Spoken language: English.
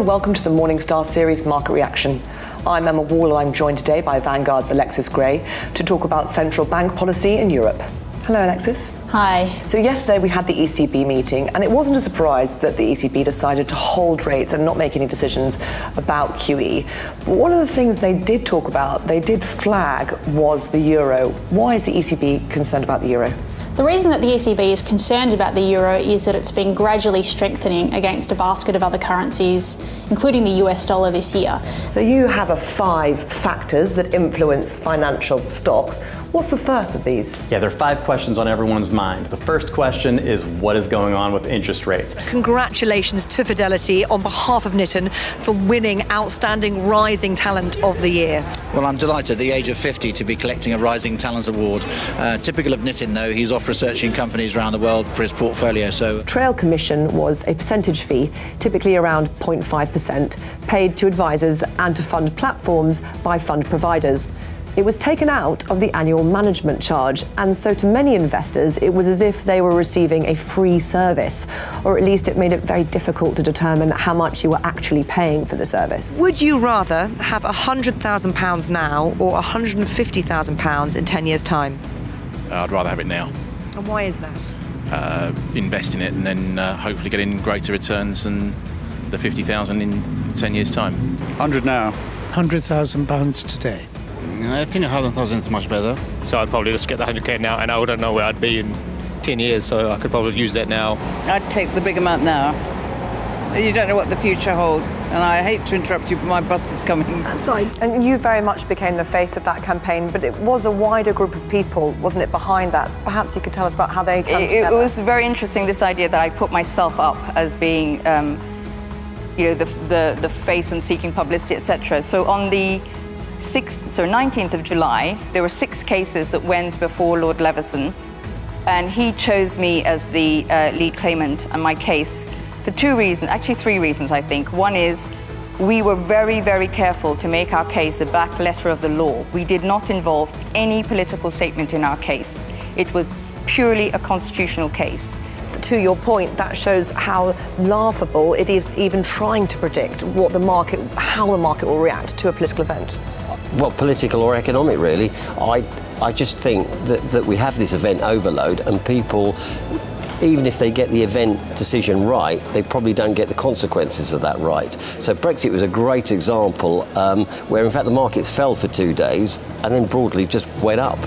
and welcome to the Morningstar series Market Reaction. I'm Emma Wall and I'm joined today by Vanguard's Alexis Gray to talk about central bank policy in Europe. Hello, Alexis. Hi. So, yesterday we had the ECB meeting, and it wasn't a surprise that the ECB decided to hold rates and not make any decisions about QE. But one of the things they did talk about, they did flag, was the euro. Why is the ECB concerned about the euro? The reason that the ECB is concerned about the euro is that it's been gradually strengthening against a basket of other currencies, including the US dollar this year. So you have a five factors that influence financial stocks. What's the first of these? Yeah, there are five questions on everyone's mind. The first question is what is going on with interest rates? Congratulations to Fidelity on behalf of Nitin for winning Outstanding Rising Talent of the Year. Well, I'm delighted at the age of 50 to be collecting a Rising Talent Award. Uh, typical of Nitin, though, he's off researching companies around the world for his portfolio. So, trail commission was a percentage fee, typically around 0.5%, paid to advisors and to fund platforms by fund providers. It was taken out of the annual management charge, and so to many investors, it was as if they were receiving a free service, or at least it made it very difficult to determine how much you were actually paying for the service. Would you rather have £100,000 now or £150,000 in 10 years' time? Uh, I'd rather have it now. And why is that? Uh, invest in it and then uh, hopefully getting greater returns than the 50,000 in 10 years' time. 100 now. £100,000 today. I think 100,000 is much better. So I'd probably just get the 100k now, and I wouldn't know where I'd be in 10 years, so I could probably use that now. I'd take the big amount now. You don't know what the future holds, and I hate to interrupt you, but my bus is coming. That's fine. And you very much became the face of that campaign, but it was a wider group of people, wasn't it, behind that? Perhaps you could tell us about how they came it, together. It was very interesting, this idea that I put myself up as being, um, you know, the, the, the face and seeking publicity, etc. So on the 6th, so 19th of July, there were six cases that went before Lord Leveson, and he chose me as the uh, lead claimant on my case for two reasons, actually three reasons, I think. One is we were very, very careful to make our case a black letter of the law. We did not involve any political statement in our case. It was purely a constitutional case to your point, that shows how laughable it is even trying to predict what the market, how the market will react to a political event. Well, political or economic, really. I, I just think that, that we have this event overload and people even if they get the event decision right, they probably don't get the consequences of that right. So Brexit was a great example um, where, in fact, the markets fell for two days and then broadly just went up.